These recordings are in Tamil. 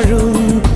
দারুণ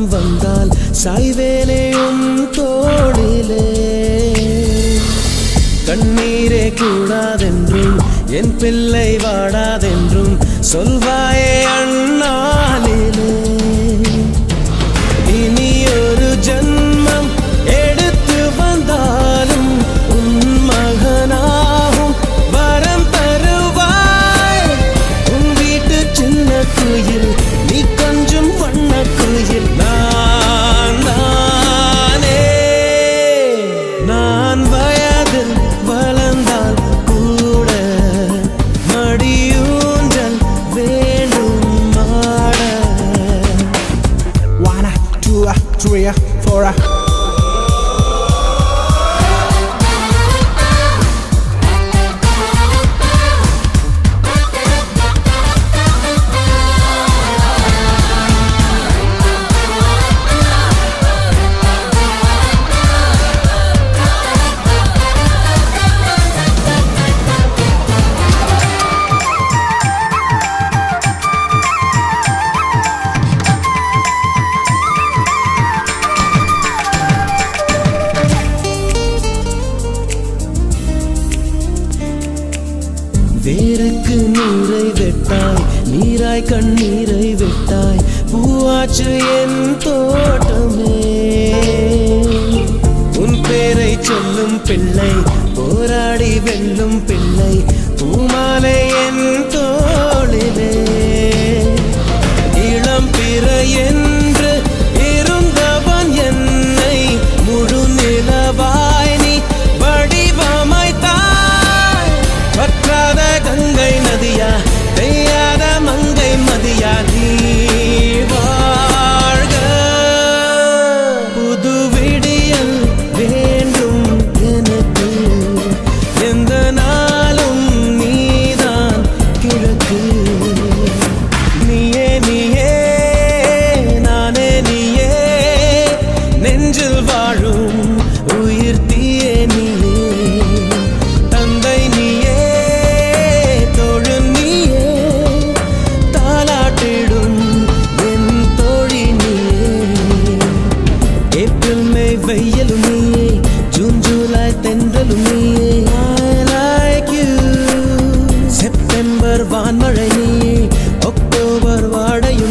மரணம் வந்தால் சாய்வேனேயும் தோளிலே. கண்ணீரே கூடாதென்றும் என் பிள்ளை வாடாதென்றும் சொல்வாயே. Bye. வேருக்கு நீரை வெட்டாய் நீராய் கண்ணீரை வெட்டாய் பூவாச்சு என் தோட்டமே. உன் பேரை சொல்லும் பிள்ளை போராடி வெல்லும் பிள்ளை பூமாலை என் தோளிலே. இளம் பிற என் மே வெயிலுமே ஜூன் ஜூலை தென்றலுமே லைக் யூ செப்டம்பர் வான்மழை நீ அக்டோபர் வாடையும்